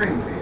Springfield.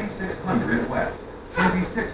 Twenty-six hundred west, twenty-six